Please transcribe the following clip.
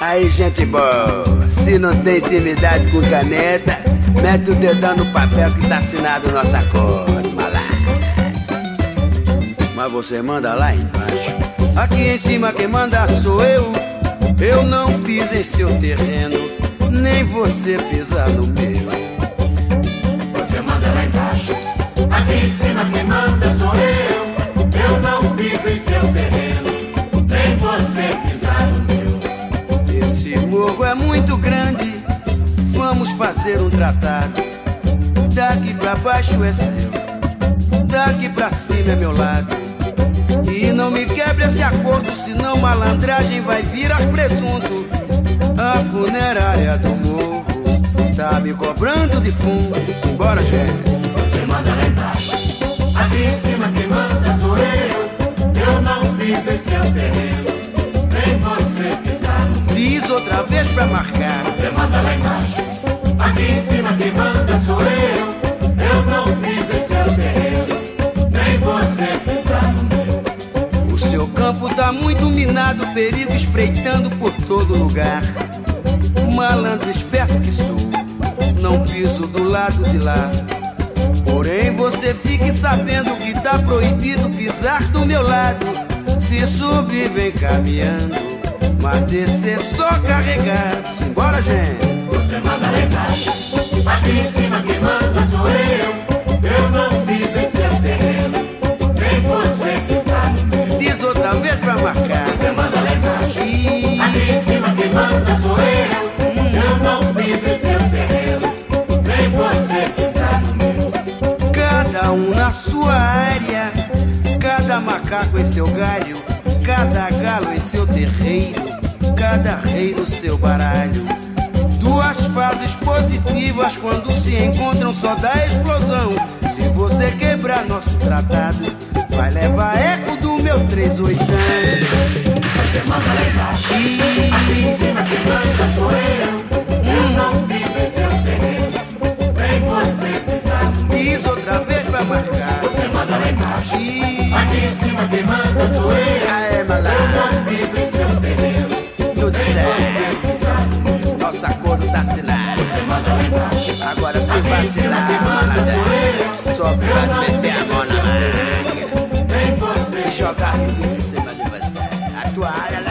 Aí, gente boa, se não tem intimidade com caneta, mete o dedão no papel que tá assinado nosso acordo, malandro. Mas você manda lá embaixo. Aqui em cima quem manda sou eu. Eu não piso em seu terreno, nem você pisa no meu. Você manda lá embaixo. Aqui em cima quem manda sou eu. Fazer um tratado. Daqui pra baixo é seu, daqui pra cima é meu lado. E não me quebre esse acordo, senão malandragem vai virar presunto. A funerária do morro tá me cobrando de fundo. Simbora, gente. Você manda lá embaixo. Aqui em cima quem manda sou eu. Eu não piso em seu terreno, nem você pisar no. Diz outra vez pra marcar. Você manda lá embaixo. Manda sou eu. Eu não seu terreno, nem você no meu. O seu campo tá muito minado, perigo espreitando por todo lugar. Malandro esperto que sou, não piso do lado de lá. Porém, você fique sabendo que tá proibido pisar do meu lado. Se subir, vem caminhando, mas descer só carregar. Simbora, gente. Macaco em seu galho, cada galo em seu terreiro, cada rei no seu baralho. Duas fases positivas quando se encontram só dá explosão. Se você quebrar nosso tratado, vai levar eco do meu 38 Você sacoro da cidade. Agora se vacilar, malandro, só pode meter a mão na máquina. E jogar em cima de você. A tua área